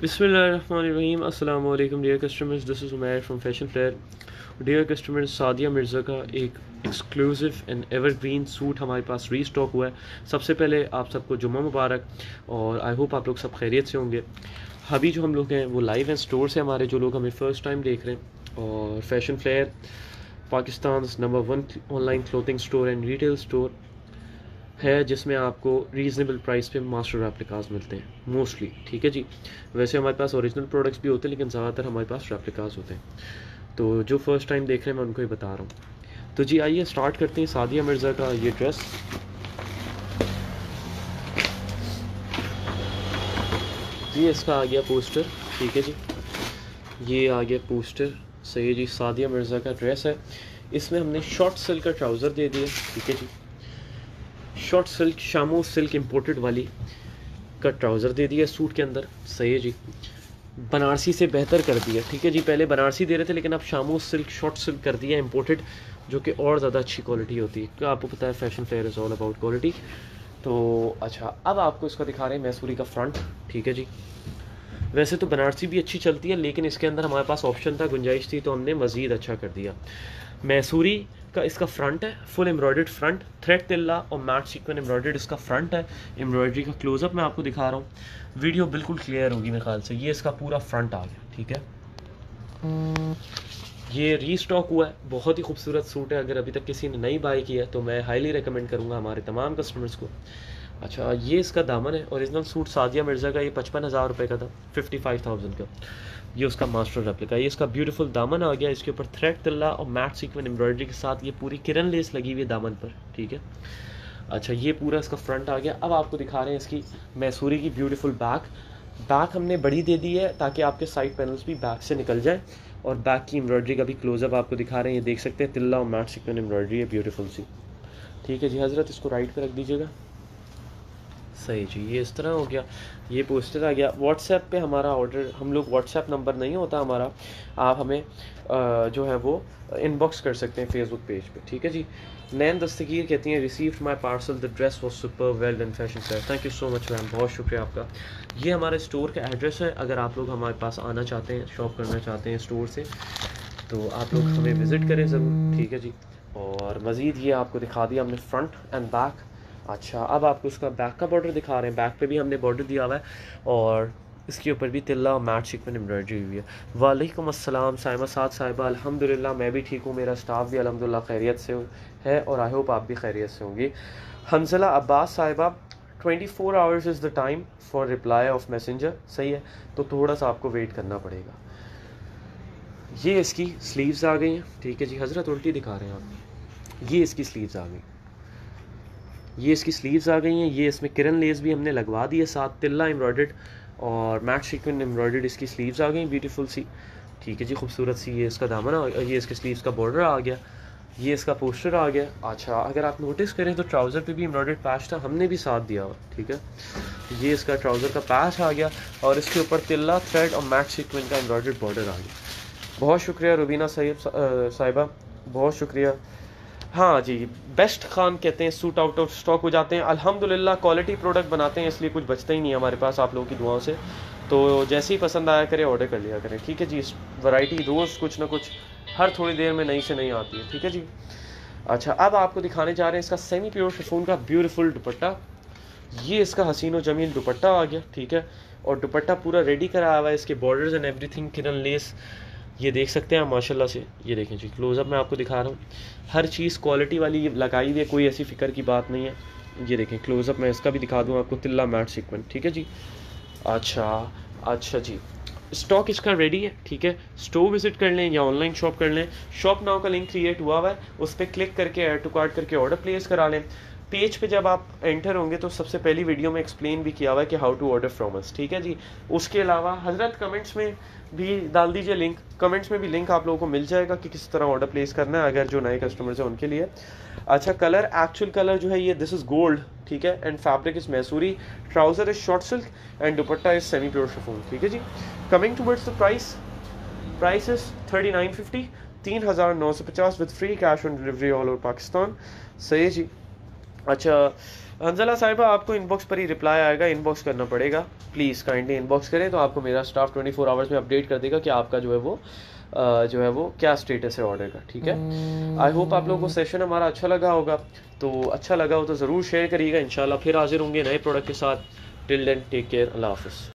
Bismillahirrahmanirrahim. Assalamu alaikum dear this is is Umair fashion Flair. Dear customers, Sadia Mirza का एक exclusive and evergreen suit हमारे पास restock हुआ है सबसे पहले आप सबको जुम्मा मुबारक और आई होप आप लोग सब खैरियत से होंगे अभी जो हम लोग हैं वो लाइव एंड स्टोर से हमारे जो लोग हमें फ़र्स्ट टाइम देख रहे हैं और fashion flair Pakistan number one online clothing store and retail store है जिसमें आपको रीज़नेबल प्राइस पे मास्टर रेप्लिकाज मिलते हैं मोस्टली ठीक है जी? वैसे हमारे पास ओरिजिनल प्रोडक्ट्स भी होते हैं, लेकिन ज़्यादातर हमारे पास रेप्लिकाज होते हैं। तो जो फ़र्स्ट टाइम देख रहे हैं, मैं उनको ही बता रहा हूँ। तो जी, आइए स्टार्ट करते हैं सादिया मिर्ज़ा का ये ड्रेस जी, इसका आ गया पोस्टर ठीक है जी? ये आ गया पोस्टर सही जी, सादिया मिर्ज़ा का ड्रेस है। इसमें हमने शॉर्ट सिल्क का ट्राउज़र दे दिया, ठीक है जी? शॉर्ट सिल्क शामो सिल्क इम्पोर्टेड वाली का ट्राउज़र दे दिया सूट के अंदर। सही है जी। बनारसी से बेहतर कर दिया। ठीक है जी, पहले बनारसी दे रहे थे, लेकिन अब शामो सिल्क शॉर्ट सिल्क कर दिया इम्पोर्टेड जो कि और ज़्यादा अच्छी क्वालिटी होती है। आपको पता है fashion fair is all about quality तो अच्छा अब आपको इसका दिखा रहे हैं मैसूरी का फ्रंट ठीक है जी। वैसे तो बनारसी भी अच्छी चलती है, लेकिन इसके अंदर हमारे पास ऑप्शन था, गुंजाइश थी तो हमने मज़ीद अच्छा कर दिया। मैसूरी का इसका फ्रंट है फुल एम्ब्रॉयड फ्रंट थ्रेड तिल्ला और मैट सीक्वन एम्ब्रॉयड इसका फ्रंट है। एम्ब्रॉयडरी का क्लोजअप मैं आपको दिखा रहा हूँ। वीडियो बिल्कुल क्लियर होगी मेरे ख्याल से। ये इसका पूरा फ्रंट आ गया, ठीक है? ये रीस्टॉक हुआ है। बहुत ही खूबसूरत सूट है। अगर अभी तक किसी ने नहीं बाई किया तो मैं हाईली रिकमेंड करूँगा हमारे तमाम कस्टमर्स को। अच्छा ये इसका दामन है ओरिजिनल सूट सादिया मिर्ज़ा का, ये पचपन हज़ार रुपये का था फिफ्टी फाइव थाउज़ेंड का। ये उसका मास्टर रेप्लिका ये इसका ब्यूटीफुल दामन आ गया, इसके ऊपर थ्रेड तिल्ला और मैट सीक्वन एम्ब्रॉयडरी के साथ ये पूरी किरण लेस लगी हुई है दामन पर, ठीक है? अच्छा ये पूरा इसका फ्रंट आ गया। अब आपको दिखा रहे हैं इसकी मैसूरी की ब्यूटीफुल बैक बैक हमने बड़ी दे दी है, ताकि आपके साइड पैनल्स भी बैक से निकल जाए, और बैक की एम्ब्रॉयडरी का भी क्लोजअप आपको दिखा रहे हैं। ये देख सकते हैं, तिल्ला और मैट सीक्वन एम्ब्रॉयडरी है ब्यूटीफुल सी। ठीक है जी, हज़रत, इसको राइट पर रख दीजिएगा। सही जी, ये इस तरह हो गया। ये पोस्टर आ गया। व्हाट्सएप पे हमारा ऑर्डर हम लोग व्हाट्सएप नंबर नहीं होता हमारा। आप हमें जो है वो इनबॉक्स कर सकते हैं फेसबुक पेज पे, ठीक है जी? नैन दस्तगीर कहती हैं received my parcel the dress was super well and fashion sir thank you so much ma'am बहुत शुक्रिया आपका। ये हमारे स्टोर का एड्रेस है। अगर आप लोग हमारे पास आना चाहते हैं शॉप करना चाहते हैं स्टोर से तो आप लोग हमें विज़िट करें ज़रूर, ठीक है जी? और मज़ीद ये आपको दिखा दिया हमने फ्रंट एंड बैक अच्छा अब आपको उसका बैक का बॉर्डर दिखा रहे हैं। बैक पे भी हमने बॉर्डर दिया हुआ है और इसके ऊपर भी तिल्ला और मैट शिकन एम्ब्रॉयडरी हुई है। वालेकुम अस्सलाम साइमा साद साहिबा, अल्हम्दुलिल्लाह, मैं भी ठीक हूँ, मेरा स्टाफ भी अलहमदिल्ला खैरियत से है और आई होप आप भी खैरियत से होंगी। हमजला अब्बास साहिबा 24 four hours is the time for reply of messenger सही है? तो थोड़ा सा आपको वेट करना पड़ेगा। ये इसकी स्लीव्स आ गई हैं, ठीक है जी? हज़रत उल्टी दिखा रहे हैं आप। ये इसकी स्लीव्स आ गई। ये इसकी स्लीव्स आ गई हैं, ये इसमें किरण लेस भी हमने लगवा दी है साथ, तिल्ला एम्ब्रॉयड और मैट शिकन एम्ब्रॉयड इसकी स्लीव्स आ गई ब्यूटीफुल सी। ठीक है जी, खूबसूरत सी ये इसका दामन ये इसके स्लीव्स का बॉर्डर आ गया, ये इसका पोस्टर आ गया। अच्छा अगर आप नोटिस करें तो ट्राउज़र पे भी एम्ब्रॉयड पैच था, हमने भी साथ दिया हुआ, ठीक है? ये इसका ट्राउज़र का पैच आ गया और इसके ऊपर तिल्ला थ्रेड और मैट शिकन का एम्ब्रॉयड बॉर्डर आ गया। बहुत शुक्रिया रुबीना सैब साहिबा, बहुत शुक्रिया। हाँ जी बेस्ट खान कहते हैं सूट आउट ऑफ़ स्टॉक हो जाते हैं। अल्हम्दुलिल्लाह क्वालिटी प्रोडक्ट बनाते हैं, इसलिए कुछ बचता ही नहीं हमारे पास आप लोगों की दुआओं से। तो जैसे ही पसंद आया करें ऑर्डर कर लिया करें। ठीक है जी वैरायटी रोज़ कुछ ना कुछ, हर थोड़ी देर में नई से नई आती है। ठीक है जी? अच्छा अब आपको दिखाने जा रहे हैं इसका सेमी प्योर शिफोन का ब्यूटीफुल दुपट्टा। ये इसका हसीन जमील दुपट्टा आ गया, ठीक है? और दुपट्टा पूरा रेडी कराया हुआ है, इसके borders and everything Kiran lace ये देख सकते हैं आप, माशाल्लाह से। ये देखें जी क्लोज़अप मैं आपको दिखा रहा हूँ। हर चीज़ क्वालिटी वाली लगाई हुई है, कोई ऐसी फ़िक्र की बात नहीं है। ये देखें क्लोज़अप मैं इसका भी दिखा दूँ आपको, तिल्ला मैट सीक्वेंट ठीक है जी? अच्छा अच्छा जी। स्टॉक इसका रेडी है, ठीक है? स्टोर विज़िट कर लें या ऑनलाइन शॉप कर लें। शॉप नाव का लिंक क्रिएट हुआ हुआ है, उस पर क्लिक करके एड टू कार्ड करके ऑर्डर प्लेस करा लें। पेज पे जब आप एंटर होंगे तो सबसे पहली वीडियो में एक्सप्लेन भी किया हुआ है कि how to order from us ठीक है जी? उसके अलावा हज़रत कमेंट्स में भी डाल दीजिए लिंक कमेंट्स में भी लिंक आप लोगों को मिल जाएगा कि किस तरह ऑर्डर प्लेस करना है अगर जो नए कस्टमर्स हैं उनके लिए। अच्छा कलर एक्चुअल कलर जो है ये दिस इज़ गोल्ड ठीक है? And fabric is Mysuri trouser is short silk and dupatta is semi pure chiffon ठीक है जी? Coming towards the price price is thirty nine fifty तीन हज़ार नौ सौ पचास with free cash on delivery all over Pakistan सही जी? अच्छा हंजला साहिबा आपको इनबॉक्स पर ही रिप्लाई आएगा इनबॉक्स करना पड़ेगा। प्लीज़ काइंडली इनबॉक्स करें तो आपको मेरा स्टाफ 24 फोर आवर्स में अपडेट कर देगा कि आपका जो है वो जो है वो क्या स्टेटस है ऑर्डर का ठीक है? आई होप आप लोगों को सेशन हमारा अच्छा लगा होगा। तो अच्छा लगा हो तो ज़रूर शेयर करिएगा इन फिर हाजिर होंगे नए प्रोडक्ट के साथ। टिल देन टेक केयर अल्लाह हाफिज़